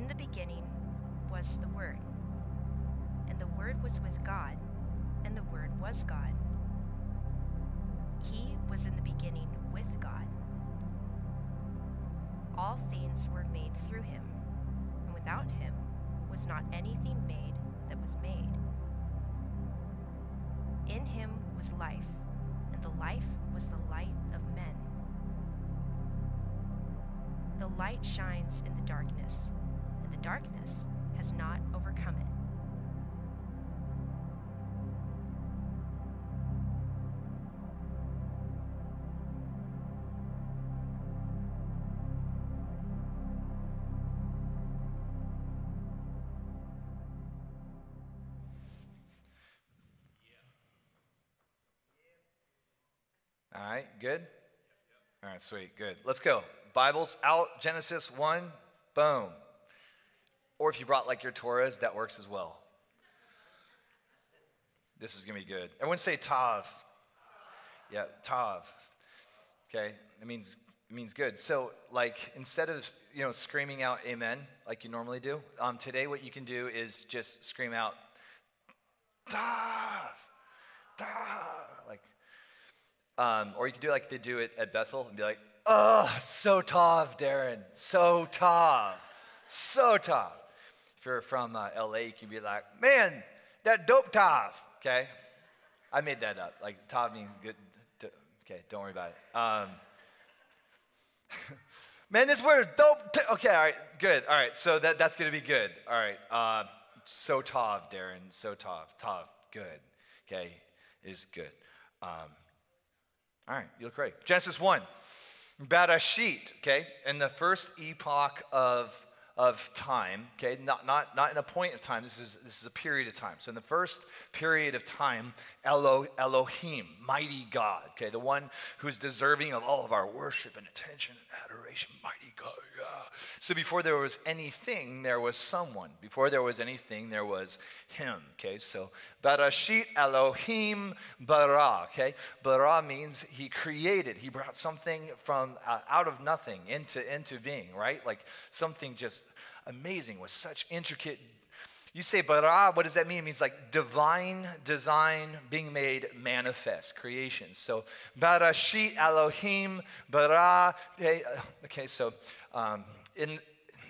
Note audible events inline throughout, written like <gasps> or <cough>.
In the beginning was the Word, and the Word was with God, and the Word was God. He was in the beginning with God. All things were made through him, and without him was not anything made that was made. In him was life, and the life was the light of men. The light shines in the darkness, darkness has not overcome it. All right, good? All right, sweet, good. Let's go. Bibles out, Genesis 1, boom. Or if you brought like your Torahs, that works as well. This is gonna be good. Everyone say Tov. Yeah, Tov. Okay, it means it means good. So, like, instead of you know screaming out Amen like you normally do, um, today what you can do is just scream out Tov, Tov, like um, or you can do like they do it at Bethel and be like, oh, so Tov, Darren, so Tov, so Tov. If you're from uh, LA, you can be like, man, that dope Tov, okay? I made that up. Like, Tov means good. d- Okay, don't worry about it. Um, <laughs> man, this word is dope. T- okay, all right, good. All right, so that, that's going to be good. All right, uh, so Tov, Darren, so Tov, Tov, good. Okay, is good. Um, all right, you look great. Genesis 1, Bereshit, okay, in the first epoch of, of time, okay, not, not, not in a point of time, this is, this is a period of time. So in the first period of time, Elo, Elohim, mighty God, okay, the one who's deserving of all of our worship and attention and adoration, mighty God, yeah. So before there was anything, there was someone. Before there was anything, there was him, okay, so Bereshit Elohim bara, okay, bara means he created, he brought something from uh, out of nothing into, into being, right? Like something just amazing with such intricate you say bara, what does that mean? It means like divine design being made manifest, creation. So Barashit Elohim bara. Okay, uh, so um, in,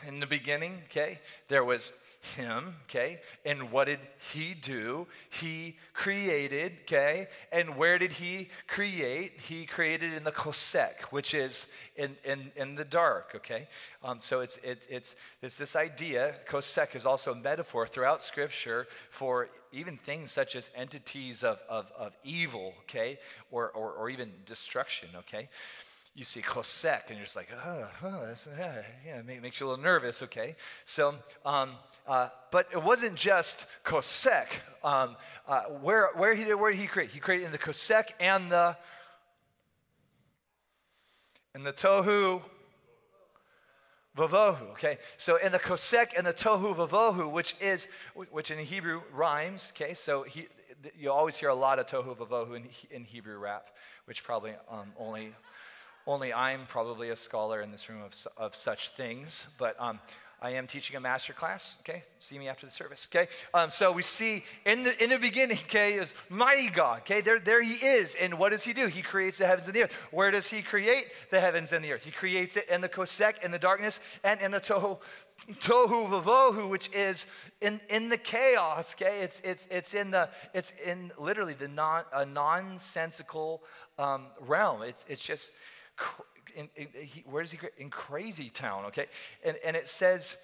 in the beginning, okay, there was him, okay? And what did he do? He created, okay? And where did he create? He created in the kosek, which is in, in, in the dark, okay? Um, so it's, it's, it's, this idea, kosek is also a metaphor throughout Scripture for even things such as entities of, of, of evil, okay? Or, or, or even destruction, okay? You see Kosek, and you're just like, oh, oh that's, yeah, yeah, it makes you a little nervous, okay? So, um, uh, but it wasn't just Kosek. Um, uh, where, where, he did, where did he create? He created in the Kosek and the, and the Tohu Vavohu, okay? So in the Kosek and the Tohu Vavohu, which is, which in Hebrew rhymes, okay? So he, you always hear a lot of Tohu Vavohu in, in Hebrew rap, which probably um, only only I'm probably a scholar in this room of, of such things, but um, I am teaching a master class. Okay, see me after the service. Okay, um, so we see in the in the beginning, okay, is mighty God. Okay, there there He is, and what does He do? He creates the heavens and the earth. Where does He create the heavens and the earth? He creates it in the kosek, in the darkness, and in the tohu tohu vavohu, which is in, in the chaos. Okay, it's it's it's in the it's in literally the non a nonsensical um, realm. It's it's just in, in, he, where does he in crazy town okay? And, and it says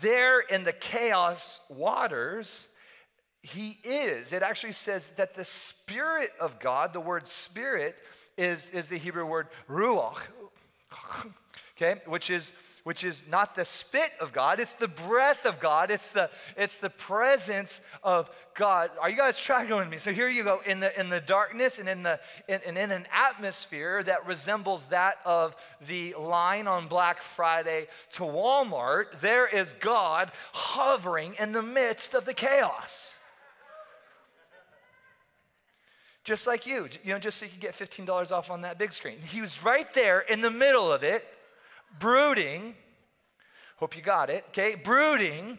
there in the chaos waters he is. It actually says that the spirit of god the word spirit is, is the hebrew word ruach <laughs> okay? Which is which is not the spit of God, it's the breath of God, it's the, it's the presence of God. Are you guys tracking with me? So here you go in the, in the darkness and in, the, in, and in an atmosphere that resembles that of the line on Black Friday to Walmart, there is God hovering in the midst of the chaos. Just like you, you know, just so you could get $15 off on that big screen. He was right there in the middle of it brooding, Hope you got it. Okay, brooding,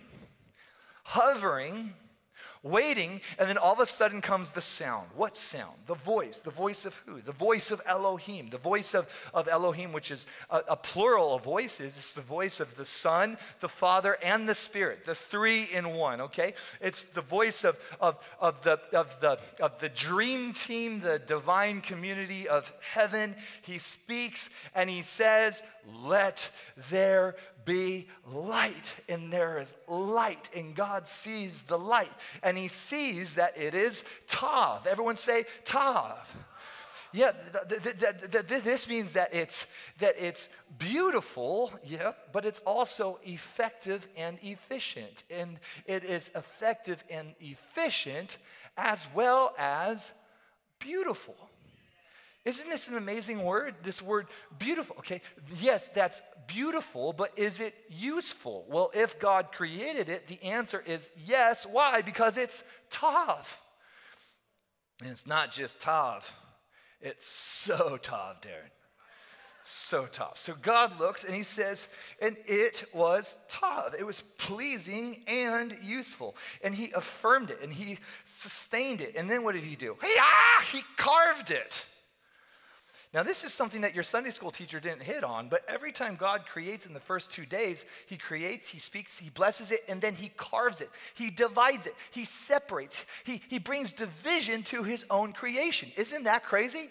hovering, waiting, and then all of a sudden comes the sound. What sound? The voice. The voice of who? The voice of Elohim. The voice of, of Elohim, which is a, a plural of voices. It's the voice of the Son, the Father, and the Spirit, the three in one, okay? It's the voice of, of, of, the, of, the, of the dream team, the divine community of heaven. He speaks and he says, Let there be light. And there is light, and God sees the light, and He sees that it is Tov. Everyone say Tov. Yeah, th- th- th- this means that it's, that it's beautiful, yeah, but it's also effective and efficient. And it is effective and efficient as well as beautiful. Isn't this an amazing word? This word beautiful. Okay, yes, that's beautiful, but is it useful? Well, if God created it, the answer is yes. Why? Because it's Tov. And it's not just Tov, it's so Tov, Darren. So Tov. So God looks and he says, and it was Tov. It was pleasing and useful. And he affirmed it and he sustained it. And then what did he do? He, ah, he carved it. Now, this is something that your Sunday school teacher didn't hit on, but every time God creates in the first two days, He creates, He speaks, He blesses it, and then He carves it. He divides it, He separates, He, he brings division to His own creation. Isn't that crazy?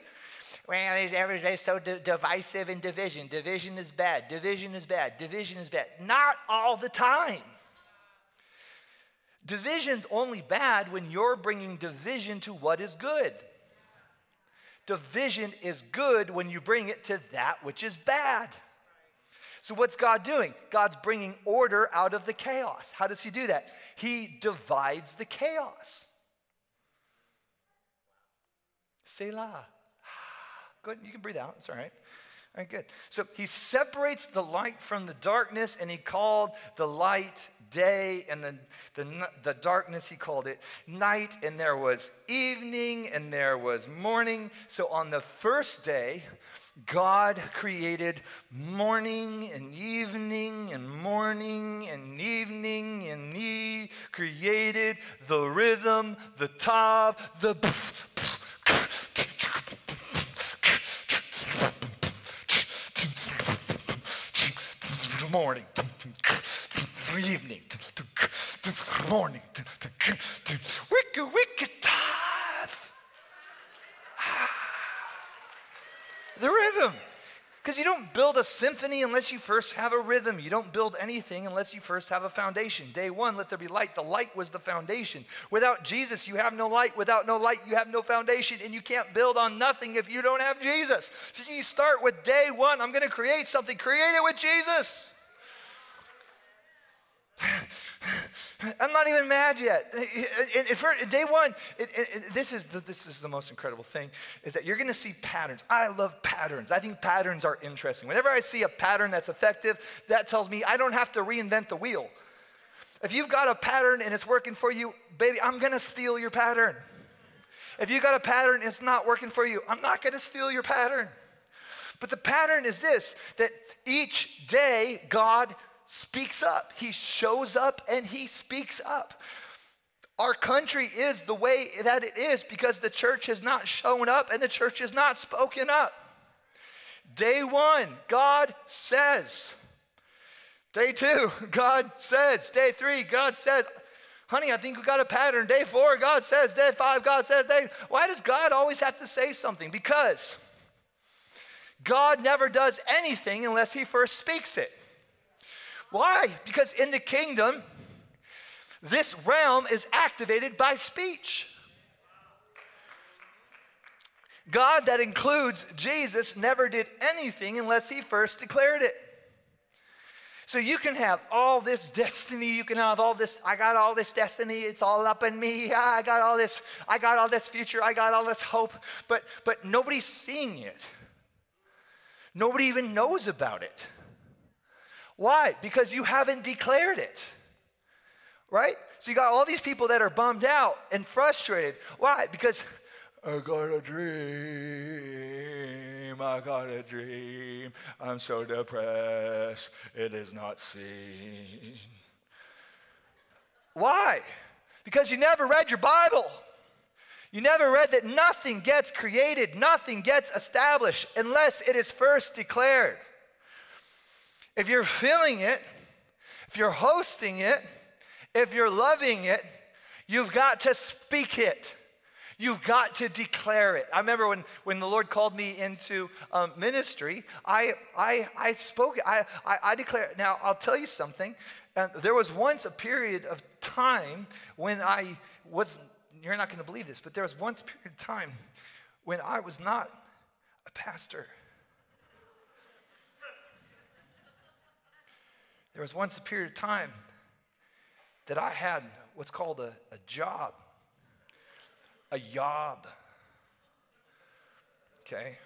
Well, everybody's so d- divisive in division. Division is bad. Division is bad. Division is bad. Not all the time. Division's only bad when you're bringing division to what is good. Division is good when you bring it to that which is bad. So, what's God doing? God's bringing order out of the chaos. How does He do that? He divides the chaos. Selah. <sighs> Go ahead, you can breathe out. It's all right. All right, good. So he separates the light from the darkness, and he called the light day, and the, the, the darkness he called it night, and there was evening, and there was morning. So on the first day, God created morning and evening and morning and evening, and He created the rhythm, the tav, the morning, evening, morning, wicked, wicked tough. Ah. The rhythm. Because you don't build a symphony unless you first have a rhythm. You don't build anything unless you first have a foundation. Day one, let there be light. The light was the foundation. Without Jesus, you have no light. Without no light, you have no foundation. And you can't build on nothing if you don't have Jesus. So you start with day one. I'm going to create something. Create it with Jesus. I'm not even mad yet. For day one, it, it, this, is the, this is the most incredible thing, is that you're going to see patterns. I love patterns. I think patterns are interesting. Whenever I see a pattern that's effective, that tells me I don't have to reinvent the wheel. If you've got a pattern and it's working for you, baby, I'm going to steal your pattern. If you've got a pattern and it's not working for you, I'm not going to steal your pattern. But the pattern is this that each day God speaks up. He shows up and he speaks up. Our country is the way that it is because the church has not shown up and the church has not spoken up. Day one, God says. Day two, <laughs> God says. Day three, God says. Honey, I think we got a pattern. Day four, God says. Day five, God says. Day. Why does God always have to say something? Because God never does anything unless He first speaks it. Why? Because in the kingdom, this realm is activated by speech. God, that includes Jesus, never did anything unless he first declared it. So you can have all this destiny, you can have all this, I got all this destiny, it's all up in me. Ah, I got all this, I got all this future, I got all this hope, but but nobody's seeing it. Nobody even knows about it. Why? Because you haven't declared it. Right? So you got all these people that are bummed out and frustrated. Why? Because I got a dream I got a dream. I'm so depressed, it is not seen. Why? Because you never read your Bible. You never read that nothing gets created, nothing gets established unless it is first declared. If you're feeling it, if you're hosting it, if you're loving it, you've got to speak it. You've got to declare it. I remember when, when the Lord called me into um, ministry, I, I, I spoke. I, I, I declare. Now, I'll tell you something. Uh, there was once a period of time when I was, you're not going to believe this, but there was once a period of time when I was not a pastor. There was once a period of time that I had what's called a, a job a job. Okay?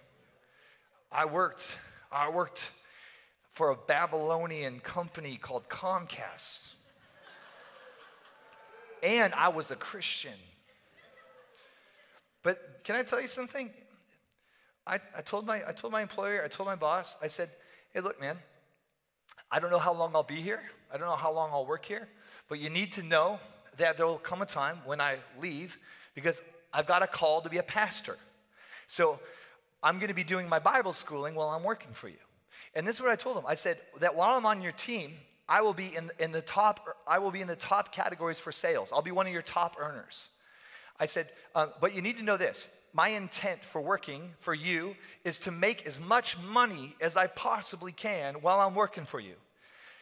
I worked, I worked for a Babylonian company called Comcast. and I was a Christian. But can I tell you something? I, I, told my, I told my employer, I told my boss, I said, hey, look, man, I don't know how long I'll be here. I don't know how long I'll work here. But you need to know that there will come a time when I leave because I've got a call to be a pastor. So I'm going to be doing my Bible schooling while I'm working for you. And this is what I told him. I said that while I'm on your team, I will be in, in the top. I will be in the top categories for sales. I'll be one of your top earners. I said, uh, but you need to know this. My intent for working for you is to make as much money as I possibly can while I'm working for you,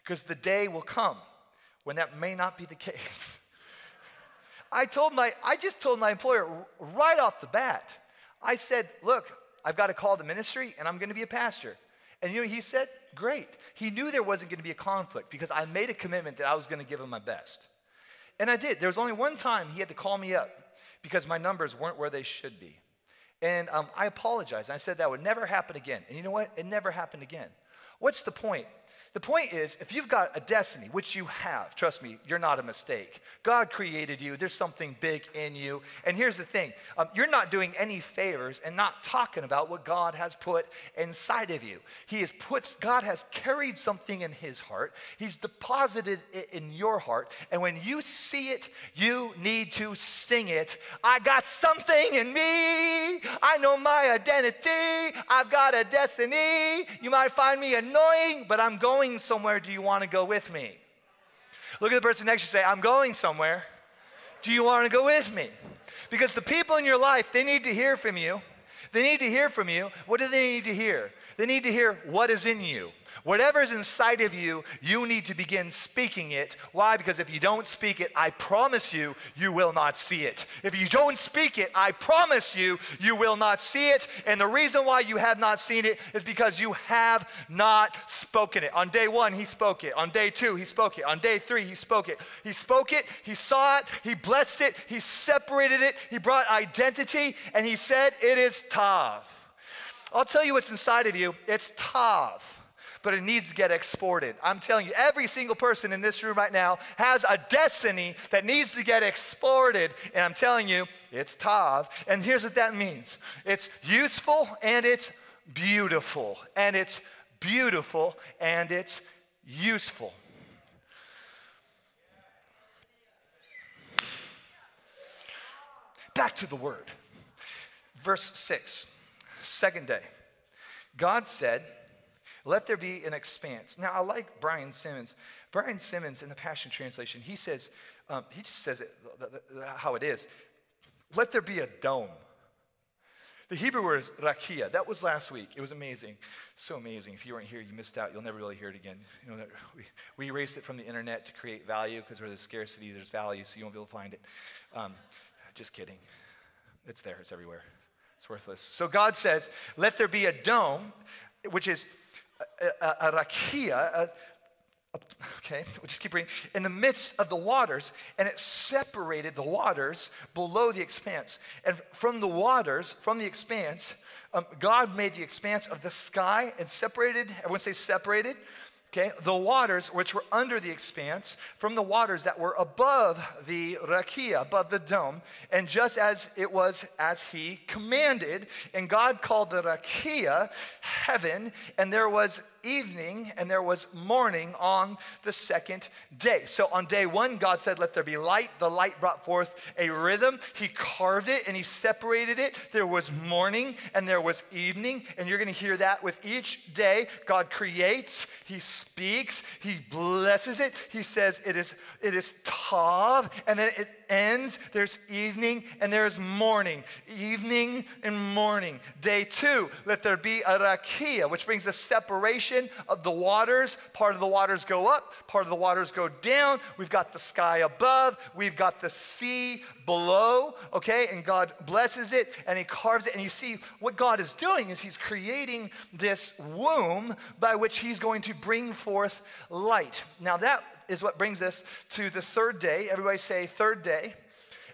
because the day will come when that may not be the case. <laughs> I told my, I just told my employer right off the bat, I said, look, I've got to call the ministry and I'm going to be a pastor. And you know, he said, great. He knew there wasn't going to be a conflict because I made a commitment that I was going to give him my best. And I did. There was only one time he had to call me up because my numbers weren't where they should be. And um, I apologized. I said that would never happen again. And you know what? It never happened again. What's the point? The point is, if you've got a destiny, which you have, trust me, you're not a mistake. God created you, there's something big in you. And here's the thing um, you're not doing any favors and not talking about what God has put inside of you. He has put, God has carried something in His heart, He's deposited it in your heart. And when you see it, you need to sing it. I got something in me, I know my identity, I've got a destiny. You might find me annoying, but I'm going going somewhere. Do you want to go with me? Look at the person next to you say, I'm going somewhere. Do you want to go with me? Because the people in your life, they need to hear from you. They need to hear from you. What do they need to hear? They need to hear what is in you. Whatever's inside of you, you need to begin speaking it. Why? Because if you don't speak it, I promise you, you will not see it. If you don't speak it, I promise you, you will not see it. And the reason why you have not seen it is because you have not spoken it. On day one, he spoke it. On day two, he spoke it. On day three, he spoke it. He spoke it, he saw it, he blessed it, he separated it, he brought identity, and he said, It is Tov. I'll tell you what's inside of you. It's Tov but it needs to get exported. I'm telling you, every single person in this room right now has a destiny that needs to get exported. And I'm telling you, it's Tov. And here's what that means it's useful and it's beautiful. And it's beautiful and it's useful. Back to the word. Verse 6, second day. God said, let there be an expanse. Now, I like Brian Simmons. Brian Simmons in the Passion Translation, he says, um, he just says it how it is. Let there be a dome. The Hebrew word is rakia. That was last week. It was amazing. So amazing. If you weren't here, you missed out. You'll never really hear it again. You know, <laughs> we, we erased it from the internet to create value because where there's scarcity, there's value, so you won't be able to find it. Um, just kidding. It's there, it's everywhere. It's worthless. So God says, let there be a dome, which is a, rakia, okay, <laughs> we'll just keep reading, in the midst of the waters, and it separated the waters below the expanse. And from the waters, from the expanse, um, God made the expanse of the sky and separated, everyone say separated, okay, the waters which were under the expanse from the waters that were above the rakia, above the dome, and just as it was as he commanded. And God called the rakia heaven, and there was evening and there was morning on the second day. So on day one, God said, Let there be light. The light brought forth a rhythm. He carved it and he separated it. There was morning and there was evening. And you're going to hear that with each day. God creates, He speaks, He blesses it. He says, It is, it is Tov. And then it ends, there's evening and there's morning. Evening and morning. Day two, let there be a rakia, which brings a separation of the waters. Part of the waters go up, part of the waters go down. We've got the sky above, we've got the sea below, okay? And God blesses it and He carves it. And you see, what God is doing is He's creating this womb by which He's going to bring forth light. Now, that is what brings us to the third day. Everybody say, third day.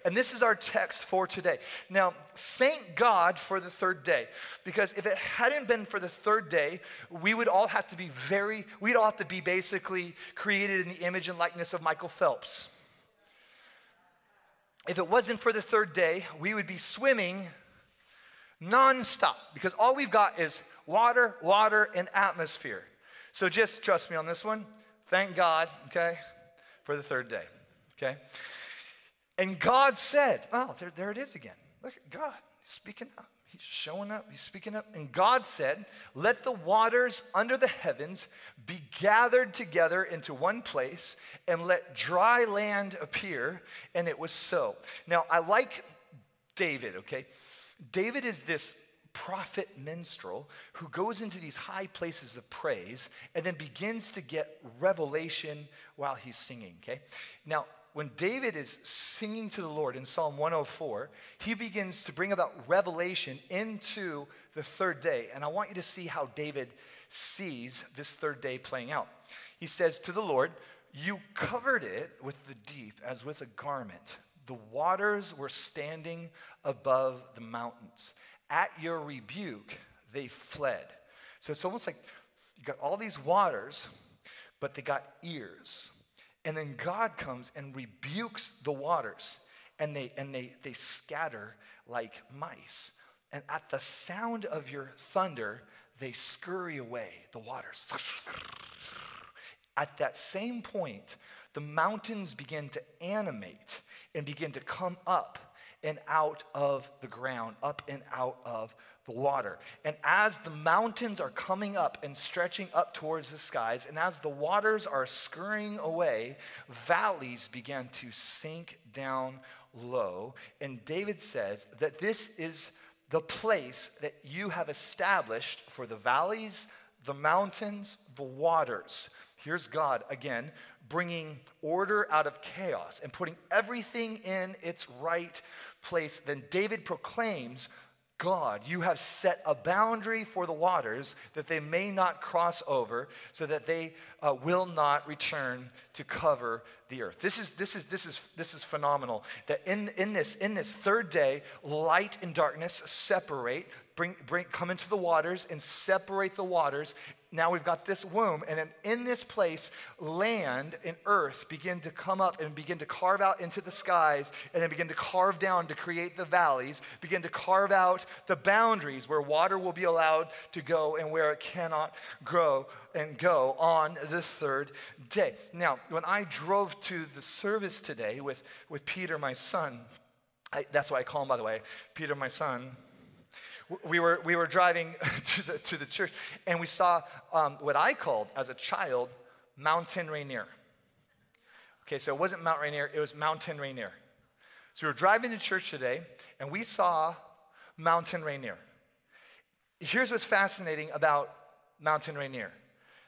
And this is our text for today. Now, thank God for the third day, because if it hadn't been for the third day, we would all have to be very, we'd all have to be basically created in the image and likeness of Michael Phelps. If it wasn't for the third day, we would be swimming nonstop, because all we've got is water, water, and atmosphere. So just trust me on this one. Thank God, okay, for the third day, okay? And God said, Oh, there, there it is again. Look at God speaking up. He's showing up, he's speaking up. And God said, Let the waters under the heavens be gathered together into one place, and let dry land appear. And it was so. Now, I like David, okay? David is this prophet minstrel who goes into these high places of praise and then begins to get revelation while he's singing, okay? Now, when David is singing to the Lord in Psalm 104, he begins to bring about revelation into the third day. And I want you to see how David sees this third day playing out. He says to the Lord, You covered it with the deep as with a garment. The waters were standing above the mountains at your rebuke, they fled. So it's almost like you got all these waters, but they got ears. And then God comes and rebukes the waters, and they and they they scatter like mice. And at the sound of your thunder, they scurry away, the waters. At that same point, the mountains begin to animate and begin to come up and out of the ground, up and out of the water. And as the mountains are coming up and stretching up towards the skies, and as the waters are scurrying away, valleys began to sink down low. And David says that this is the place that you have established for the valleys, the mountains, the waters. Here's God again bringing order out of chaos and putting everything in its right place, then David proclaims, God, you have set a boundary for the waters that they may not cross over, so that they uh, will not return to cover the earth. This is, this is, this is, this is phenomenal. That in, in, this, in this third day, light and darkness separate, bring, bring, come into the waters and separate the waters now we've got this womb, and then in this place, land and earth begin to come up and begin to carve out into the skies, and then begin to carve down to create the valleys, begin to carve out the boundaries where water will be allowed to go and where it cannot grow and go on the third day. Now, when I drove to the service today with, with Peter, my son, I, that's what I call him, by the way, Peter, my son we were, we were driving <laughs> to the, to the church and we saw um, what I called as a child Mountain Rainier. Okay, so it wasn't Mount Rainier, it was Mountain Rainier. So we were driving to church today and we saw Mountain Rainier. Here's what's fascinating about Mountain Rainier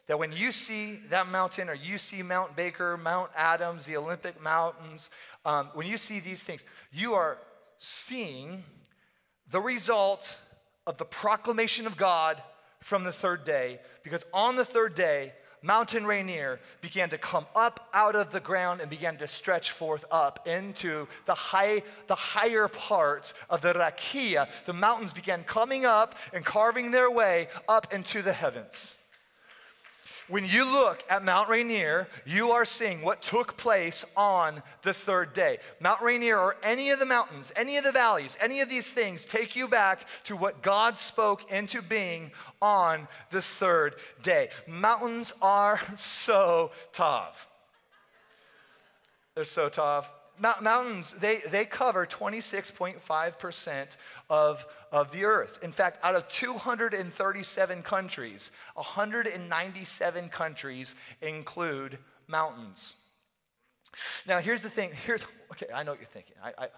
that when you see that mountain or you see Mount Baker, Mount Adams, the Olympic Mountains, um, when you see these things, you are seeing the result of the proclamation of God from the third day, because on the third day, Mountain Rainier began to come up out of the ground and began to stretch forth up into the high, the higher parts of the Rakia. The mountains began coming up and carving their way up into the heavens. When you look at Mount Rainier, you are seeing what took place on the third day. Mount Rainier or any of the mountains, any of the valleys, any of these things take you back to what God spoke into being on the third day. Mountains are <laughs> so tough. They're so tough mountains, they, they cover 26.5% of, of the earth. In fact, out of 237 countries, 197 countries include mountains. Now, here's the thing. Here's, okay, I know what you're thinking. I, I,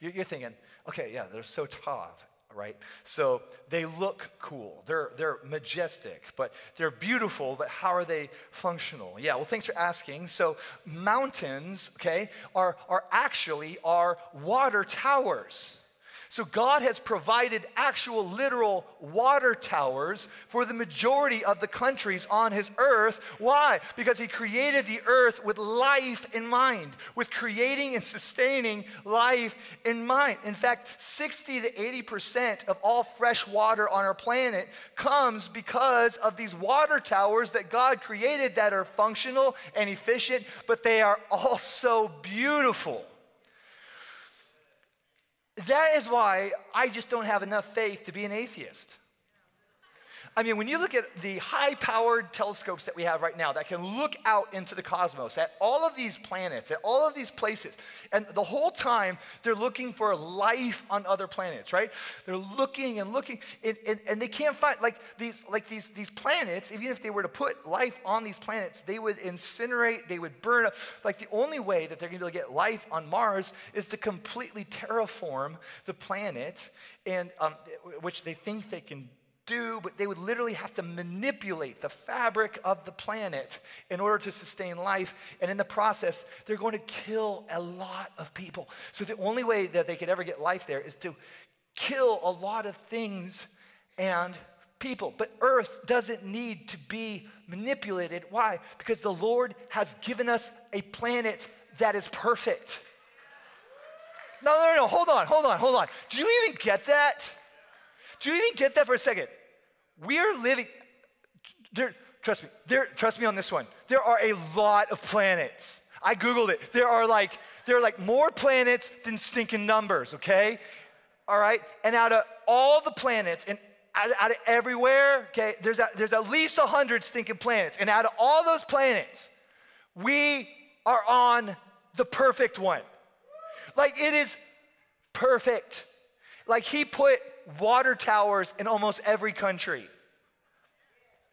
you're thinking, okay, yeah, they're so tough right? So they look cool. They're, they're majestic, but they're beautiful, but how are they functional? Yeah, well, thanks for asking. So mountains, okay, are, are actually are water towers. So God has provided actual literal water towers for the majority of the countries on his earth. Why? Because he created the earth with life in mind, with creating and sustaining life in mind. In fact, 60 to 80% of all fresh water on our planet comes because of these water towers that God created that are functional and efficient, but they are also beautiful. That is why I just don't have enough faith to be an atheist. I mean, when you look at the high powered telescopes that we have right now that can look out into the cosmos at all of these planets, at all of these places, and the whole time they're looking for life on other planets, right? They're looking and looking, and, and, and they can't find, like these, like these, these planets, even if they were to put life on these planets, they would incinerate, they would burn up. Like the only way that they're going to be able to get life on Mars is to completely terraform the planet, and um, which they think they can do, but they would literally have to manipulate the fabric of the planet in order to sustain life. And in the process, they're going to kill a lot of people. So the only way that they could ever get life there is to kill a lot of things and people. But Earth doesn't need to be manipulated. Why? Because the Lord has given us a planet that is perfect. No, no, no, hold on, hold on, hold on. Do you even get that? Do you even get that for a second? We are living, there, trust me, there, trust me on this one. There are a lot of planets. I Googled it. There are like, there are like more planets than stinking numbers, okay? All right? And out of all the planets, and out, out of everywhere, okay, there's, a, there's at least 100 stinking planets. And out of all those planets, we are on the perfect one. Like it is perfect. Like he put water towers in almost every country.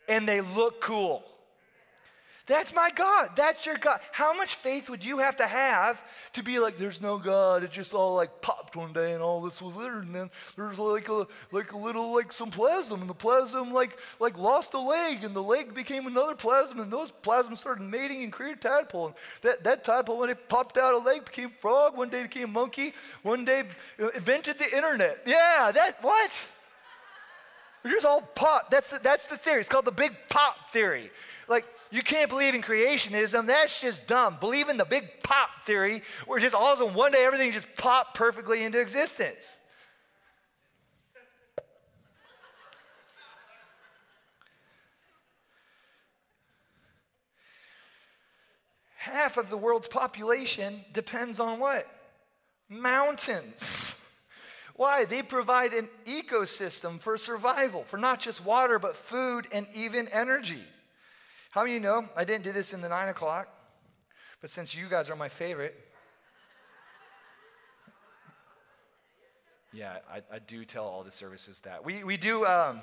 And they look cool. That's my God. That's your God. How much faith would you have to have to be like, there's no God? It just all like popped one day and all this was there. And then there's like a like a little like some plasm. And the plasm like like lost a leg and the leg became another plasm. And those plasms started mating and created tadpole. And that, that tadpole, when it popped out a leg, became frog. One day became monkey. One day invented the internet. Yeah, that what? We're just all pop. That's the, that's the theory. It's called the big pop theory. Like, you can't believe in creationism. That's just dumb. Believe in the big pop theory, where just all of a sudden one day everything just popped perfectly into existence. Half of the world's population depends on what? Mountains. Why? They provide an ecosystem for survival, for not just water, but food and even energy. How many you know I didn't do this in the nine o'clock, but since you guys are my favorite, <laughs> yeah, I, I do tell all the services that. We, we do um,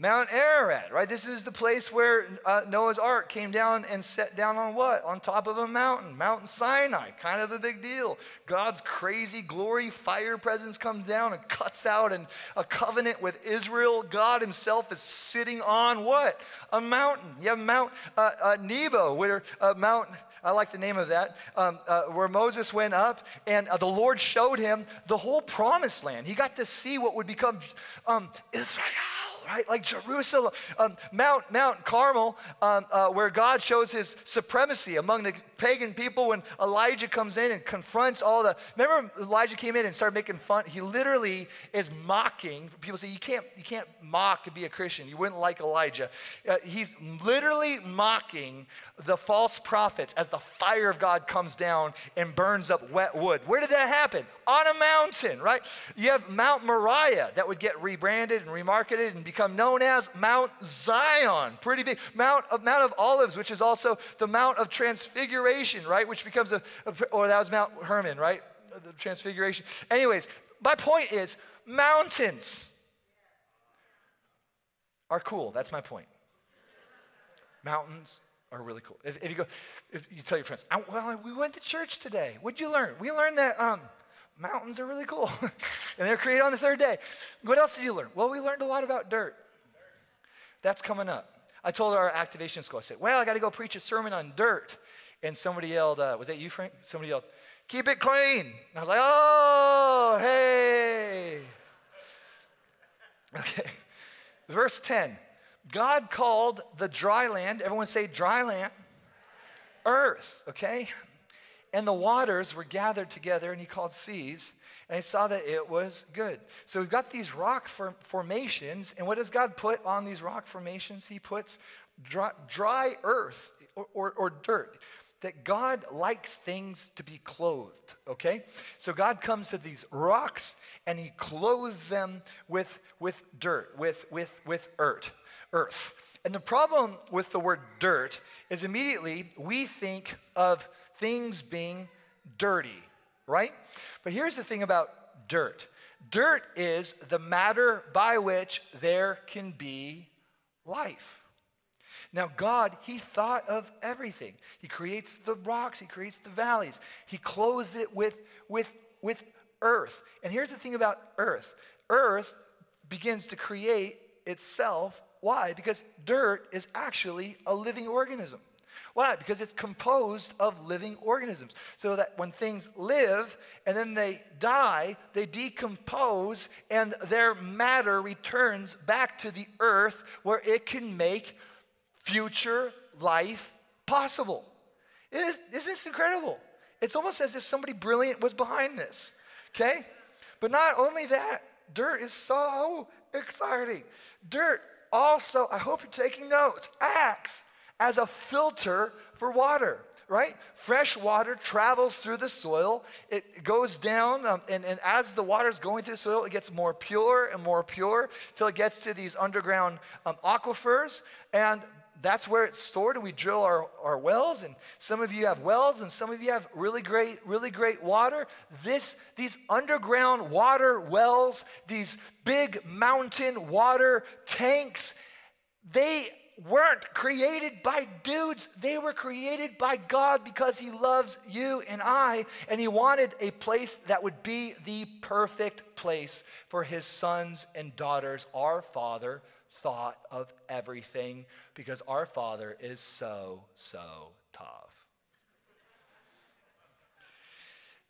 Mount Ararat, right? This is the place where uh, Noah's Ark came down and set down on what? On top of a mountain, Mount Sinai, kind of a big deal. God's crazy glory, fire presence comes down and cuts out and a covenant with Israel. God himself is sitting on what? A mountain. You have Mount uh, uh, Nebo, where uh, Mount I like the name of that, um, uh, where Moses went up and uh, the Lord showed him the whole promised land. He got to see what would become um, Israel right? Like Jerusalem, um, Mount Mount Carmel, um, uh, where God shows His supremacy among the pagan people. When Elijah comes in and confronts all the, remember Elijah came in and started making fun. He literally is mocking. People say you can't you can't mock and be a Christian. You wouldn't like Elijah. Uh, he's literally mocking the false prophets as the fire of God comes down and burns up wet wood. Where did that happen? On a mountain, right? You have Mount Moriah that would get rebranded and remarketed and become known as Mount Zion. Pretty big. Mount of, Mount of Olives, which is also the Mount of Transfiguration, right? Which becomes a, a or that was Mount Hermon, right? The Transfiguration. Anyways, my point is mountains are cool. That's my point. Mountains are really cool. If, if you go, if you tell your friends, well, we went to church today. What'd you learn? We learned that um, mountains are really cool. <laughs> and they're created on the third day. What else did you learn? Well, we learned a lot about dirt. That's coming up. I told our activation school, I said, well, I got to go preach a sermon on dirt. And somebody yelled, uh, was that you, Frank? Somebody yelled, keep it clean. And I was like, oh, hey. <laughs> Okay. Verse 10 God called the dry land, everyone say dry land, earth, okay? And the waters were gathered together, and he called seas, and he saw that it was good. So we've got these rock formations, and what does God put on these rock formations? He puts dry, dry earth or, or, or dirt that God likes things to be clothed, okay? So God comes to these rocks and he clothes them with, with dirt, with, with, with earth earth. And the problem with the word dirt is immediately we think of things being dirty, right? But here's the thing about dirt dirt is the matter by which there can be life. Now, God, He thought of everything. He creates the rocks, He creates the valleys, He clothes it with, with, with earth. And here's the thing about earth earth begins to create itself why? Because dirt is actually a living organism. Why? Because it's composed of living organisms. So that when things live and then they die, they decompose and their matter returns back to the earth where it can make future life possible. Is, is this incredible? It's almost as if somebody brilliant was behind this. Okay? But not only that, dirt is so exciting. Dirt also, I hope you're taking notes, acts as a filter for water, right? Fresh water travels through the soil, it goes down, um, and, and as the water is going through the soil, it gets more pure and more pure till it gets to these underground um, aquifers. And that's where it's stored and we drill our, our wells and some of you have wells and some of you have really great really great water this these underground water wells these big mountain water tanks they weren't created by dudes they were created by god because he loves you and i and he wanted a place that would be the perfect place for his sons and daughters our father thought of everything because our Father is so, so tough.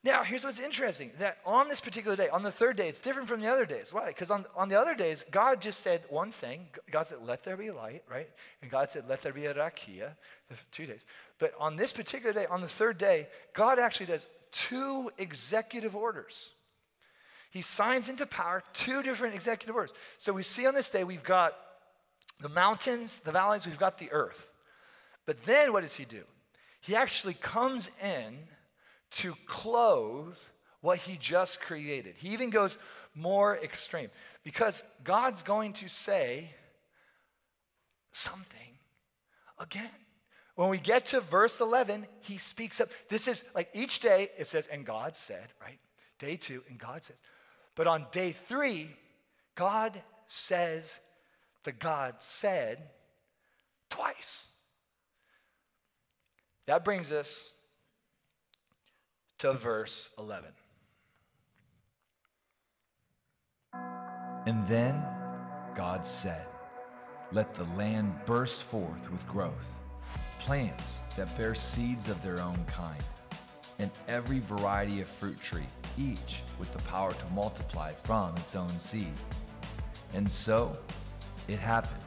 Now, here's what's interesting that on this particular day, on the third day, it's different from the other days. Why? Because on, on the other days, God just said one thing. God said, let there be light, right? And God said, let there be a rakia, the two days. But on this particular day, on the third day, God actually does two executive orders. He signs into power two different executive orders. So we see on this day, we've got the mountains, the valleys, we've got the earth. But then what does he do? He actually comes in to clothe what he just created. He even goes more extreme because God's going to say something again. When we get to verse 11, he speaks up. This is like each day it says, and God said, right? Day two, and God said. But on day three, God says the God said twice. That brings us to verse 11. And then God said, Let the land burst forth with growth, plants that bear seeds of their own kind, and every variety of fruit tree, each with the power to multiply from its own seed. And so It happened.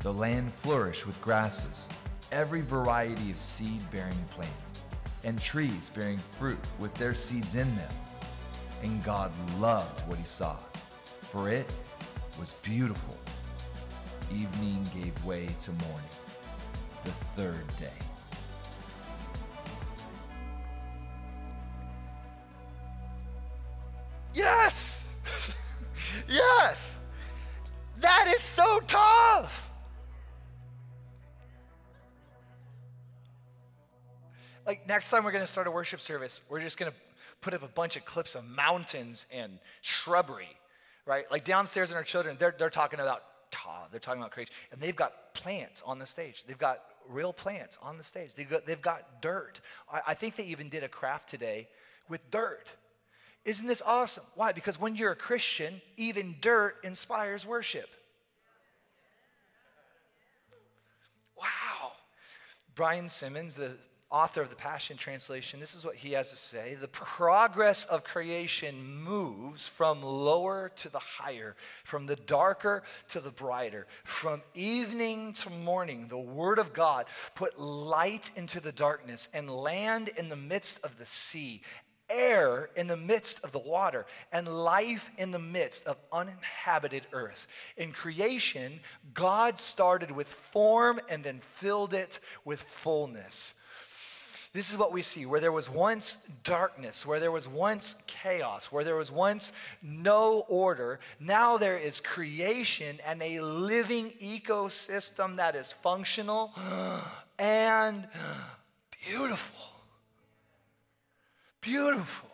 The land flourished with grasses, every variety of seed bearing plant, and trees bearing fruit with their seeds in them. And God loved what he saw, for it was beautiful. Evening gave way to morning, the third day. Like, next time we're going to start a worship service, we're just going to put up a bunch of clips of mountains and shrubbery, right? Like downstairs in our children, they're, they're talking about ta, they're talking about creation, and they've got plants on the stage. They've got real plants on the stage. They've got, they've got dirt. I, I think they even did a craft today with dirt. Isn't this awesome? Why? Because when you're a Christian, even dirt inspires worship. Wow. Brian Simmons, the author of the Passion Translation, this is what he has to say. The progress of creation moves from lower to the higher, from the darker to the brighter, from evening to morning. The Word of God put light into the darkness and land in the midst of the sea air in the midst of the water, and life in the midst of uninhabited earth. In creation, God started with form and then filled it with fullness. This is what we see where there was once darkness, where there was once chaos, where there was once no order. Now there is creation and a living ecosystem that is functional <gasps> and <gasps> beautiful. Beautiful.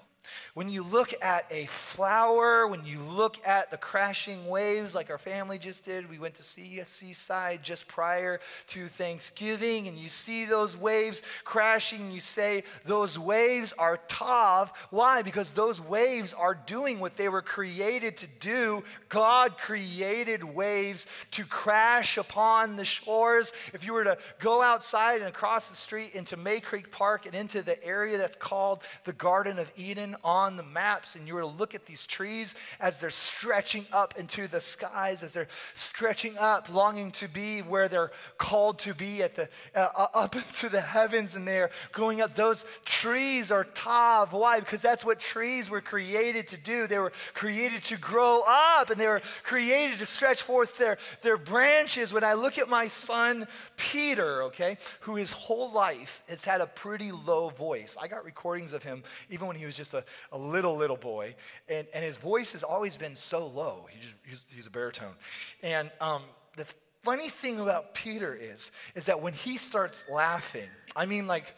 When you look at a flower, when you look at the crashing waves like our family just did, we went to see a seaside just prior to Thanksgiving, and you see those waves crashing, you say, Those waves are Tov. Why? Because those waves are doing what they were created to do. God created waves to crash upon the shores. If you were to go outside and across the street into May Creek Park and into the area that's called the Garden of Eden on on the maps and you were to look at these trees as they're stretching up into the skies, as they're stretching up, longing to be where they're called to be at the uh, uh up <laughs> into the heavens, and they're going up. Those trees are tov. Why? Because that's what trees were created to do. They were created to grow up, and they were created to stretch forth their their branches. When I look at my son Peter, okay, who his whole life has had a pretty low voice. I got recordings of him even when he was just a, a little, little boy. And, and his voice has always been so low. He just, he's, he's a baritone. And um, the funny thing about Peter is, is that when he starts laughing, I mean, like,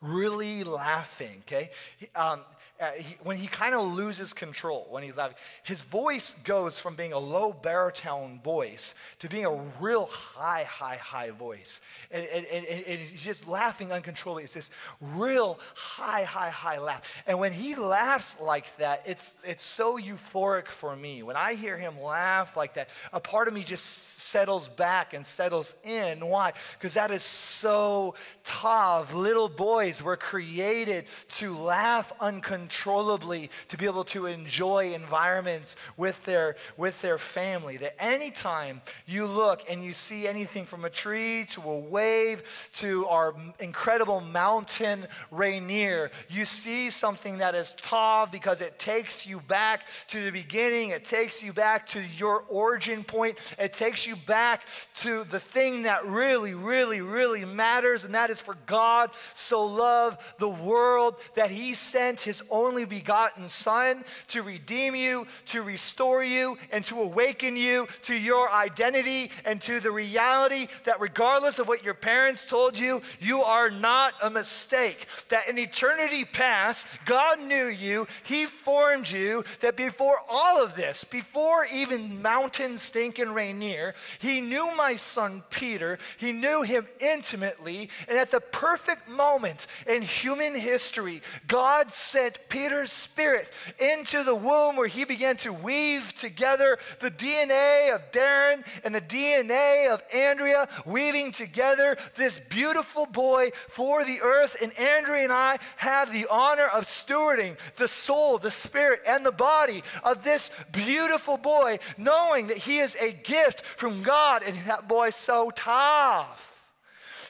really laughing, okay? Um, uh, he, when he kind of loses control when he's laughing, his voice goes from being a low baritone voice to being a real high, high, high voice. And, and, and, and he's just laughing uncontrollably. It's this real high, high, high laugh. And when he laughs like that, it's, it's so euphoric for me. When I hear him laugh like that, a part of me just settles back and settles in. Why? Because that is so tov. Little boys were created to laugh uncontrollably uncontrollably to be able to enjoy environments with their, with their family. That anytime you look and you see anything from a tree to a wave to our incredible mountain Rainier, you see something that is tov because it takes you back to the beginning. It takes you back to your origin point. It takes you back to the thing that really, really, really matters, and that is for God so loved the world that he sent his only begotten Son to redeem you, to restore you, and to awaken you to your identity and to the reality that regardless of what your parents told you, you are not a mistake. That in eternity past, God knew you, He formed you, that before all of this, before even mountain stinking Rainier, He knew my son Peter, He knew him intimately, and at the perfect moment in human history, God sent Peter's spirit into the womb where he began to weave together the DNA of Darren and the DNA of Andrea, weaving together this beautiful boy for the earth. And Andrea and I have the honor of stewarding the soul, the spirit, and the body of this beautiful boy, knowing that he is a gift from God. And that boy's so tov.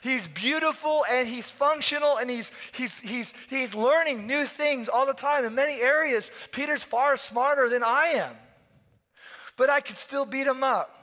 He's beautiful and he's functional and he's, he's, he's, he's learning new things all the time. In many areas, Peter's far smarter than I am. But I could still beat him up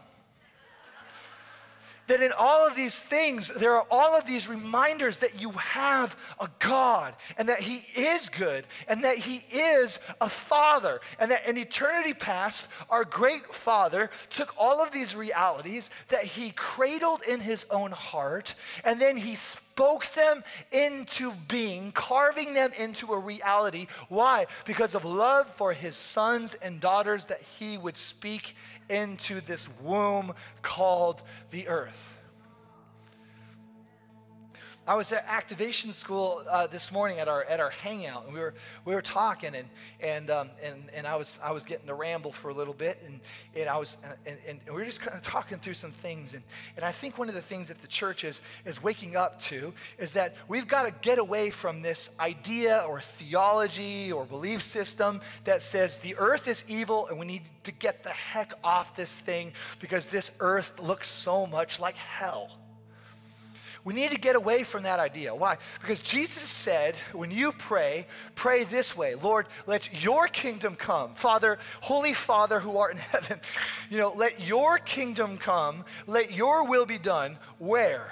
that in all of these things, there are all of these reminders that you have a God and that He is good and that He is a Father and that in eternity past, our great Father took all of these realities that He cradled in His own heart and then He spoke them into being, carving them into a reality. Why? Because of love for His sons and daughters that He would speak into this womb called the earth. I was at activation school uh, this morning at our at our hangout, and we were we were talking, and and um, and and I was I was getting to ramble for a little bit, and and I was and, and we were just kind of talking through some things, and and I think one of the things that the church is is waking up to is that we've got to get away from this idea or theology or belief system that says the earth is evil and we need to get the heck off this thing because this earth looks so much like hell. We need to get away from that idea. Why? Because Jesus said, when you pray, pray this way Lord, let your kingdom come. Father, Holy Father who art in heaven, you know, let your kingdom come. Let your will be done. Where?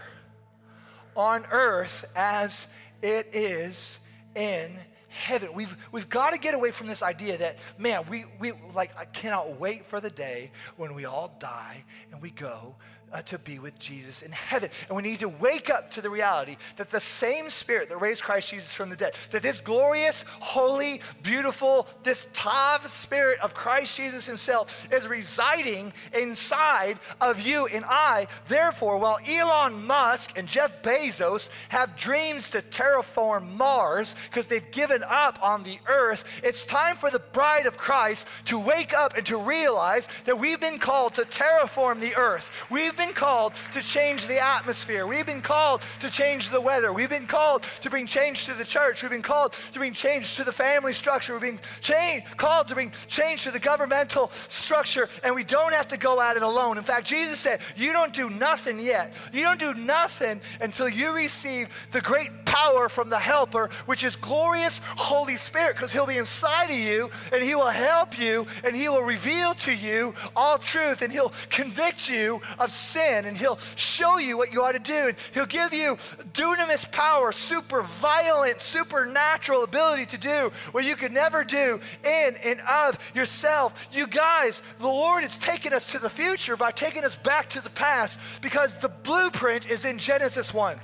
On earth as it is in heaven. We've, we've got to get away from this idea that, man, we, we like, I cannot wait for the day when we all die and we go uh, to be with Jesus in heaven. And we need to wake up to the reality that the same Spirit that raised Christ Jesus from the dead, that this glorious, holy, beautiful, this Tov Spirit of Christ Jesus Himself is residing inside of you and I. Therefore, while Elon Musk and Jeff Bezos have dreams to terraform Mars because they've given up on the earth, it's time for the bride of Christ to wake up and to realize that we've been called to terraform the earth. We've been called to change the atmosphere. We've been called to change the weather. We've been called to bring change to the church. We've been called to bring change to the family structure. We've been change, called to bring change to the governmental structure, and we don't have to go at it alone. In fact, Jesus said, You don't do nothing yet. You don't do nothing until you receive the great power from the Helper, which is glorious Holy Spirit, because He'll be inside of you and He will help you and He will reveal to you all truth and He'll convict you of sin and he'll show you what you ought to do. And he'll give you dunamis power, super violent, supernatural ability to do what you could never do in and of yourself. You guys, the Lord is taking us to the future by taking us back to the past because the blueprint is in Genesis 1.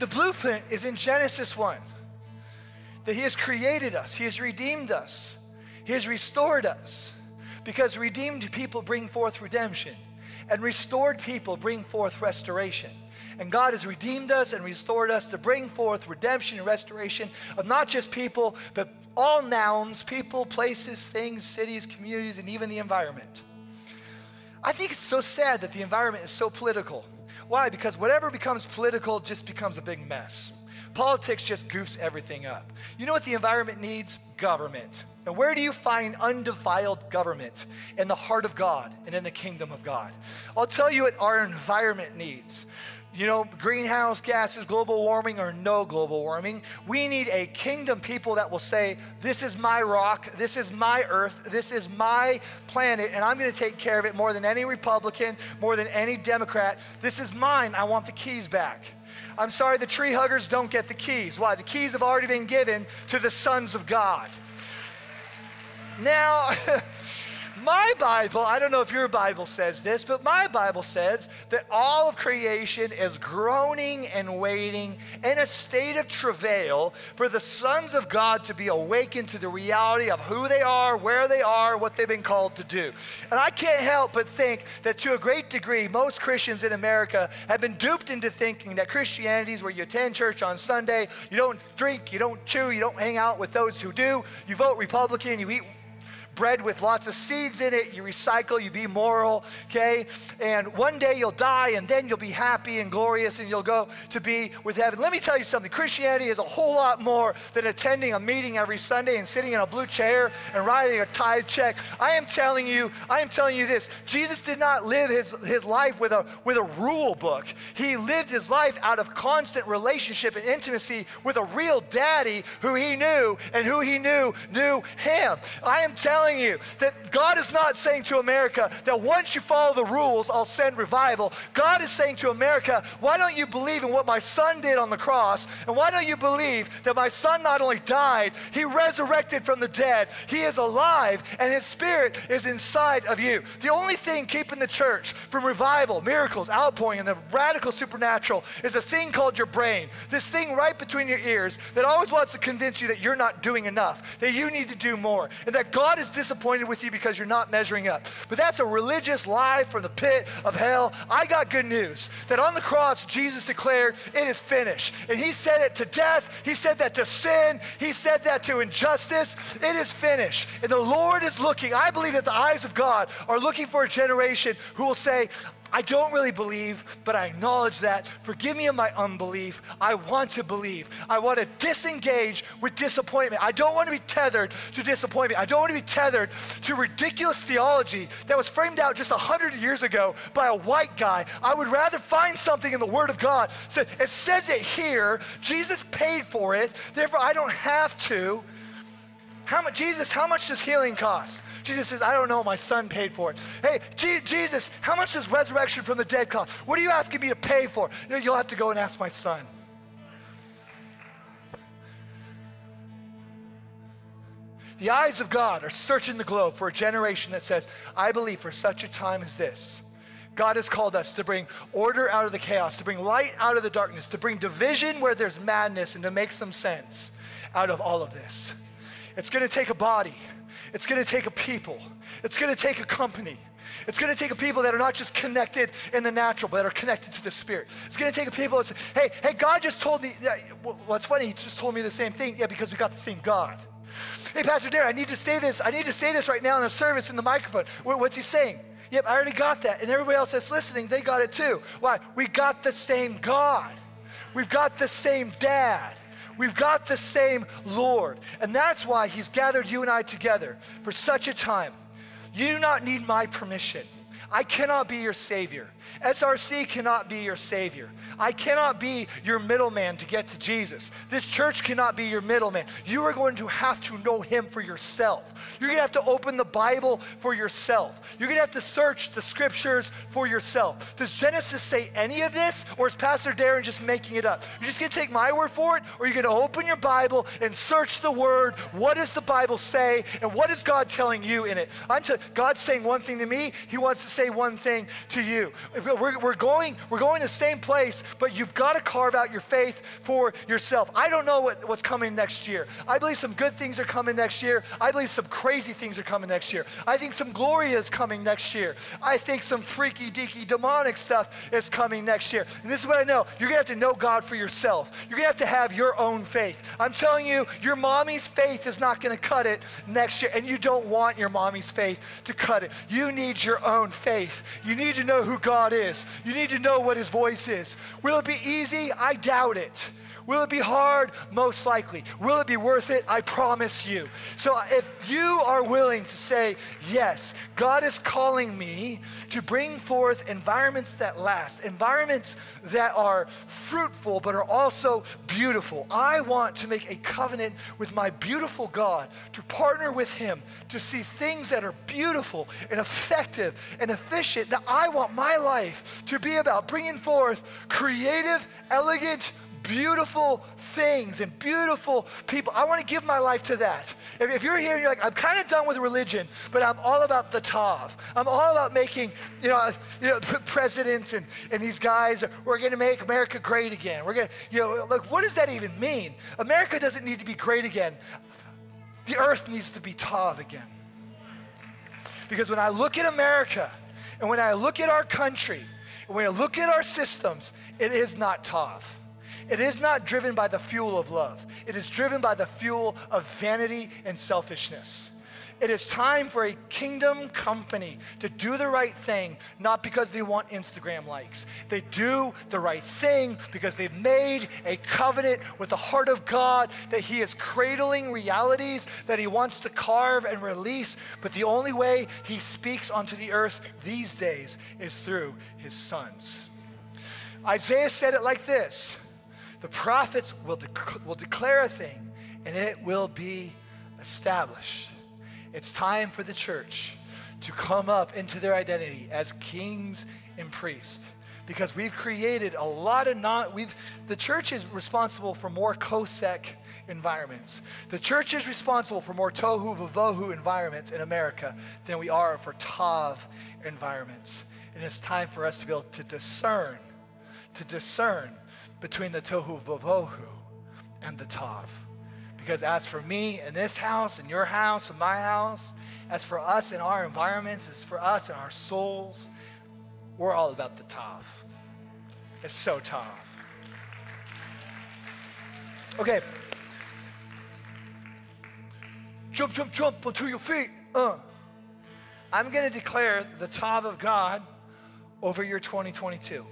The blueprint is in Genesis 1 that He has created us, He has redeemed us, He has restored us. Because redeemed people bring forth redemption, and restored people bring forth restoration. And God has redeemed us and restored us to bring forth redemption and restoration of not just people, but all nouns, people, places, things, cities, communities, and even the environment. I think it's so sad that the environment is so political. Why? Because whatever becomes political just becomes a big mess. Politics just goofs everything up. You know what the environment needs? Government. And where do you find undefiled government? In the heart of God and in the kingdom of God. I'll tell you what our environment needs. You know, greenhouse gases, global warming, or no global warming. We need a kingdom people that will say, This is my rock, this is my earth, this is my planet, and I'm going to take care of it more than any Republican, more than any Democrat. This is mine. I want the keys back. I'm sorry, the tree huggers don't get the keys. Why? The keys have already been given to the sons of God. Now, <laughs> my Bible, I don't know if your Bible says this, but my Bible says that all of creation is groaning and waiting in a state of travail for the sons of God to be awakened to the reality of who they are, where they are, what they've been called to do. And I can't help but think that to a great degree, most Christians in America have been duped into thinking that Christianity is where you attend church on Sunday, you don't drink, you don't chew, you don't hang out with those who do, you vote Republican, you eat bread with lots of seeds in it. You recycle, you be moral, okay? And one day you'll die and then you'll be happy and glorious and you'll go to be with heaven. Let me tell you something Christianity is a whole lot more than attending a meeting every Sunday and sitting in a blue chair and writing a tithe check. I am telling you, I am telling you this Jesus did not live his, his life with a, with a rule book, he lived his life out of constant relationship and intimacy with a real daddy who he knew and who he knew knew him. I am telling telling you that God is not saying to America that once you follow the rules, I'll send revival. God is saying to America, why don't you believe in what my son did on the cross? And why don't you believe that my son not only died, he resurrected from the dead, he is alive, and his spirit is inside of you. The only thing keeping the church from revival, miracles, outpouring, and the radical supernatural is a thing called your brain. This thing right between your ears that always wants to convince you that you're not doing enough, that you need to do more, and that God is disappointed with you because you're not measuring up. But that's a religious lie from the pit of hell. I got good news that on the cross, Jesus declared, It is finished. And he said it to death, he said that to sin, he said that to injustice. It is finished. And the Lord is looking. I believe that the eyes of God are looking for a generation who will say, I don't really believe, but I acknowledge that. Forgive me of my unbelief. I want to believe. I want to disengage with disappointment. I don't want to be tethered to disappointment. I don't want to be tethered to ridiculous theology that was framed out just 100 years ago by a white guy. I would rather find something in the Word of God. It says it here. Jesus paid for it. Therefore, I don't have to. How much, Jesus, how much does healing cost? Jesus says, I don't know, my son paid for it. Hey, G- Jesus, how much does resurrection from the dead cost? What are you asking me to pay for? You'll have to go and ask my son. The eyes of God are searching the globe for a generation that says, I believe for such a time as this, God has called us to bring order out of the chaos, to bring light out of the darkness, to bring division where there's madness, and to make some sense out of all of this. It's going to take a body. It's going to take a people. It's going to take a company. It's going to take a people that are not just connected in the natural, but that are connected to the spirit. It's going to take a people that say, hey, hey, God just told me, yeah, well, what's funny, he just told me the same thing. Yeah, because we got the same God. Hey, Pastor Darren, I need to say this. I need to say this right now in the service in the microphone. What's he saying? Yep, I already got that. And everybody else that's listening, they got it too. Why? We got the same God. We've got the same dad. We've got the same Lord. And that's why He's gathered you and I together for such a time. You do not need my permission. I cannot be your Savior. SRC cannot be your Savior. I cannot be your middleman to get to Jesus. This church cannot be your middleman. You are going to have to know Him for yourself. You're going to have to open the Bible for yourself. You're going to have to search the scriptures for yourself. Does Genesis say any of this, or is Pastor Darren just making it up? You're just going to take my word for it, or you're going to open your Bible and search the Word. What does the Bible say, and what is God telling you in it? I'm t- God's saying one thing to me, He wants to say one thing to you. We're, we're, going, we're going the same place, but you've got to carve out your faith for yourself. I don't know what, what's coming next year. I believe some good things are coming next year. I believe some crazy things are coming next year. I think some glory is coming next year. I think some freaky deaky demonic stuff is coming next year. And this is what I know. You're going to have to know God for yourself. You're going to have to have your own faith. I'm telling you, your mommy's faith is not going to cut it next year. And you don't want your mommy's faith to cut it. You need your own faith. You need to know who God is. You need to know what his voice is. Will it be easy? I doubt it. Will it be hard? Most likely. Will it be worth it? I promise you. So if you are willing to say, yes, God is calling me to bring forth environments that last, environments that are fruitful but are also beautiful. I want to make a covenant with my beautiful God, to partner with Him, to see things that are beautiful and effective and efficient. That I want my life to be about bringing forth creative, elegant, beautiful things and beautiful people. I want to give my life to that. If, if you're here and you're like, I'm kind of done with religion, but I'm all about the Tov. I'm all about making, you know, you know, presidents and, and these guys, we're going to make America great again. We're going to, you know, like, what does that even mean? America doesn't need to be great again. The earth needs to be Tov again. Because when I look at America and when I look at our country, and when I look at our systems, it is not Tov. It is not driven by the fuel of love. It is driven by the fuel of vanity and selfishness. It is time for a kingdom company to do the right thing, not because they want Instagram likes. They do the right thing because they've made a covenant with the heart of God that He is cradling realities that He wants to carve and release. But the only way He speaks onto the earth these days is through His sons. Isaiah said it like this the prophets will, will declare a thing and it will be established. It's time for the church to come up into their identity as kings and priests because we've created a lot of non we've the church is responsible for more kosek environments the church is responsible for more tohu vavohu environments in america than we are for tov environments and it's time for us to be able to discern to discern between the tohu vavohu and the tov. Because as for me in this house, in your house, in my house, as for us in our environments, as for us in our souls, we're all about the tov. It's so tov. Okay. Jump, jump, jump onto your feet. Uh. I'm going to declare the tov of God over your 2022.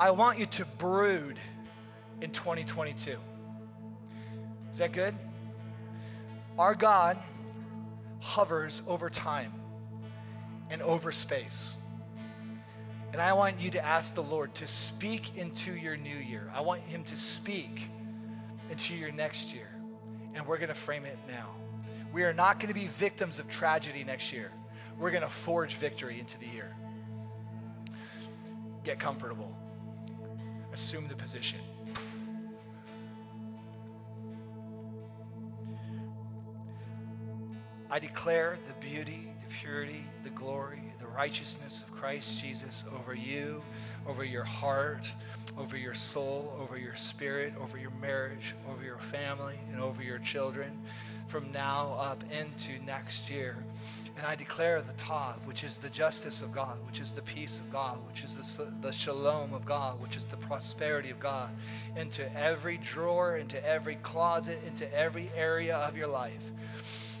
I want you to brood in 2022. Is that good? Our God hovers over time and over space. And I want you to ask the Lord to speak into your new year. I want Him to speak into your next year. And we're going to frame it now. We are not going to be victims of tragedy next year. We're going to forge victory into the year. Get comfortable assume the position. I declare the beauty, the purity, the glory, the righteousness of Christ Jesus over you, over your heart, over your soul, over your spirit, over your marriage, over your family, and over your children from now up into next year. And I declare the Tov, which is the justice of God, which is the peace of God, which is the, the shalom of God, which is the prosperity of God, into every drawer, into every closet, into every area of your life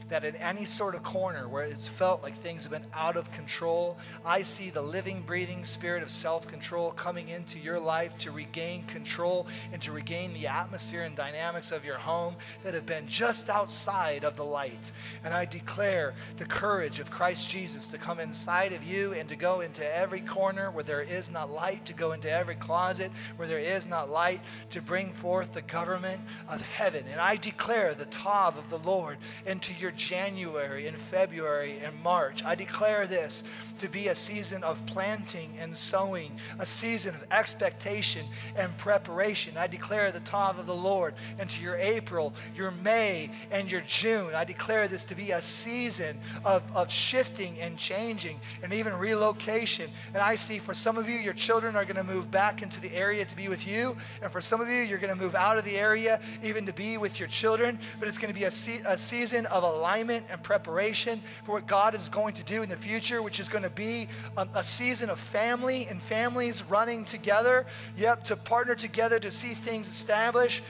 that in any sort of corner where it's felt like things have been out of control, I see the living, breathing spirit of self control coming into your life to regain control and to regain the atmosphere and dynamics of your home that have been just outside of the light. And I declare the courage of Christ Jesus to come inside of you and to go into every corner where there is not light, to go into every closet where there is not light, to bring forth the government of heaven. And I declare the Tov of the Lord into your January and February and March. I declare this to be a season of planting and sowing, a season of expectation and preparation. I declare the Tov of the Lord into your April, your May, and your June. I declare this to be a season of, of shifting and changing and even relocation. And I see for some of you, your children are going to move back into the area to be with you. And for some of you, you're going to move out of the area even to be with your children. But it's going to be a, se- a season of alignment and preparation for what God is going to do in the future, which is going to to be a, a season of family and families running together, yep, to partner together to see things established.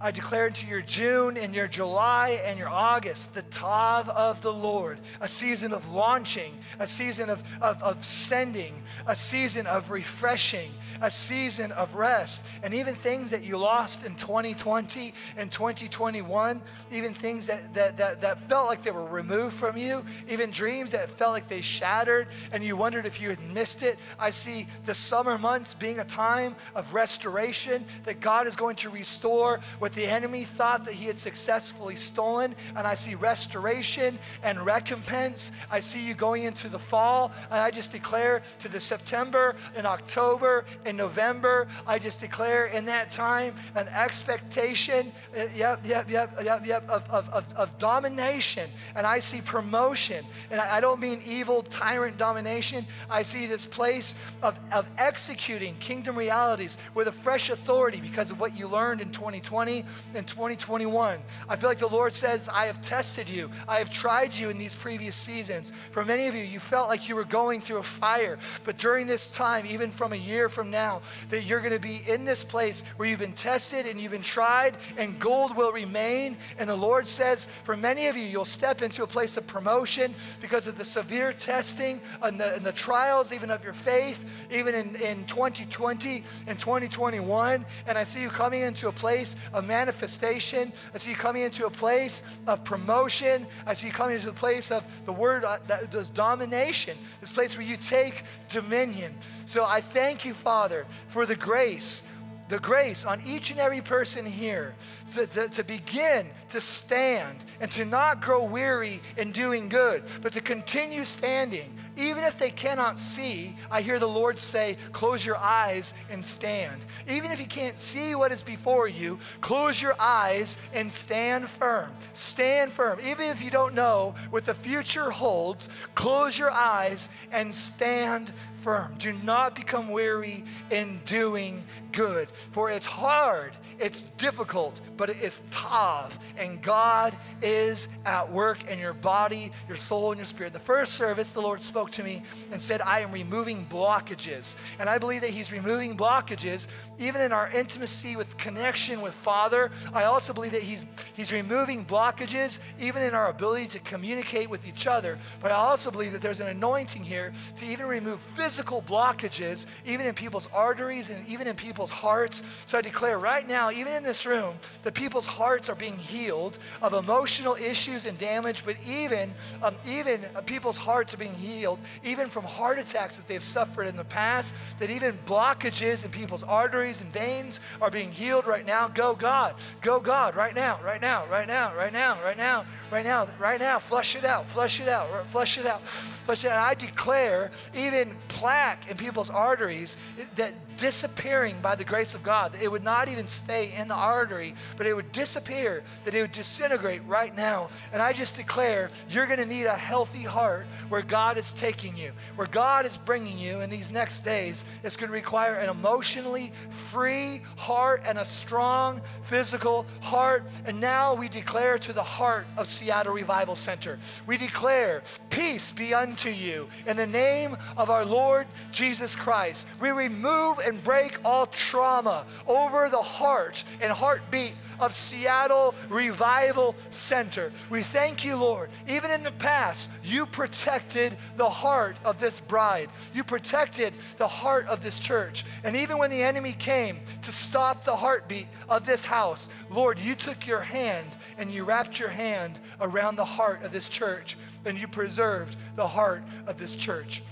I declare into your June and your July and your August the Tov of the Lord, a season of launching, a season of, of, of sending, a season of refreshing, a season of rest. And even things that you lost in 2020 and 2021, even things that, that, that, that felt like they were removed from you, even dreams that felt like they shattered and you wondered if you had missed it. I see the summer months being a time of restoration, that God is going to restore what the enemy thought that he had successfully stolen. And I see restoration and recompense. I see you going into the fall. And I just declare to the September and October and November, I just declare in that time an expectation, uh, yep, yep, yep, yep, yep, of, of, of, of domination. And I see promotion. And I, I don't mean evil, tyrant domination. I see this place of, of executing kingdom realities with a fresh authority because of what you learned in 2020 and 2021. I feel like the Lord says, I have tested you, I have tried you in these previous seasons. For many of you, you felt like you were going through a fire, but during this time, even from a year from now, that you're going to be in this place where you've been tested and you've been tried, and gold will remain. And the Lord says, for many of you, you'll step into a place of promotion because of the severe testing and the, and the trials, even of your faith, even in, in 2020 and 2021. And I see you coming into a place of manifestation. I see you coming into a place of promotion. I see you coming into a place of the word uh, that does domination, this place where you take dominion. So I thank you, Father, for the grace the grace on each and every person here to, to, to, begin to stand and to not grow weary in doing good, but to continue standing. Even if they cannot see, I hear the Lord say, Close your eyes and stand. Even if you can't see what is before you, close your eyes and stand firm. Stand firm. Even if you don't know what the future holds, close your eyes and stand firm. Do not become weary in doing good, for it's hard, it's difficult, but it is tov, and God is at work in your body, your soul, and your spirit. The first service, the Lord spoke to me and said, I am removing blockages. And I believe that He's removing blockages even in our intimacy with connection with Father. I also believe that He's, he's removing blockages even in our ability to communicate with each other. But I also believe that there's an anointing here to even remove physical blockages, even in people's arteries and even in people's hearts. So I declare right now, even in this room, the people's hearts are being healed of emotional issues and damage, but even, um, even uh, people's hearts are being healed, even from heart attacks that they've suffered in the past, that even blockages in people's arteries and veins are being healed right now. Go, God. Go, God, right now, right now, right now, right now, right now, right now, right now. Flush it out, flush it out, flush it out, flush it out. I declare even plaque in people's arteries that disappearing by the grace of God. It would not even stay in the artery, but it would disappear, that it would disintegrate right now. And I just declare you're going to need a healthy heart where God is taking you, where God is bringing you in these next days. It's going to require an emotionally free heart and a strong physical heart. And now we declare to the heart of Seattle Revival Center, we declare, Peace be unto you in the name of our Lord Jesus Christ. We remove and break all trauma over the heart and heartbeat of Seattle Revival Center. We thank you, Lord. Even in the past, you protected the heart of this bride. You protected the heart of this church. And even when the enemy came to stop the heartbeat of this house, Lord, you took your hand and you wrapped your hand around the heart of this church and you preserved the heart of this church.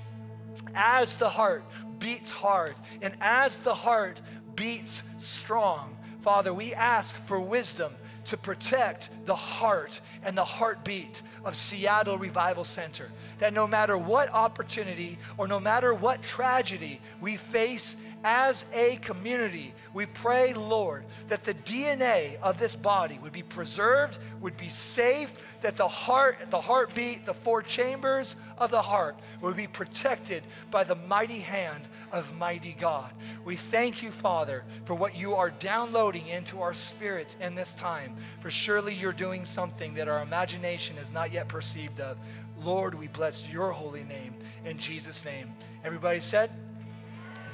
As the heart beats hard and as the heart beats strong, Father, we ask for wisdom to protect the heart and the heartbeat of Seattle Revival Center. That no matter what opportunity or no matter what tragedy we face as a community, we pray, Lord, that the DNA of this body would be preserved, would be safe, that the heart, the heartbeat, the four chambers of the heart will be protected by the mighty hand of mighty God. We thank you, Father, for what you are downloading into our spirits in this time. For surely you're doing something that our imagination has not yet perceived of. Lord, we bless your holy name in Jesus' name. Everybody said,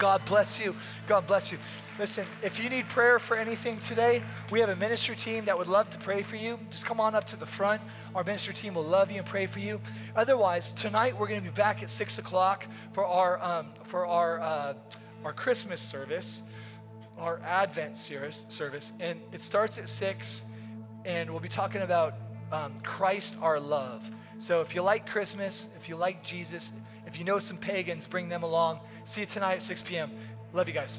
God bless you. God bless you. Listen, if you need prayer for anything today, we have a ministry team that would love to pray for you. Just come on up to the front. Our ministry team will love you and pray for you. Otherwise, tonight we're going to be back at six o'clock for our um, for our uh, our Christmas service, our Advent service, service, and it starts at six, and we'll be talking about um, Christ our love. So if you like Christmas, if you like Jesus, if you know some pagans, bring them along. See you tonight at 6 p.m. Love you guys.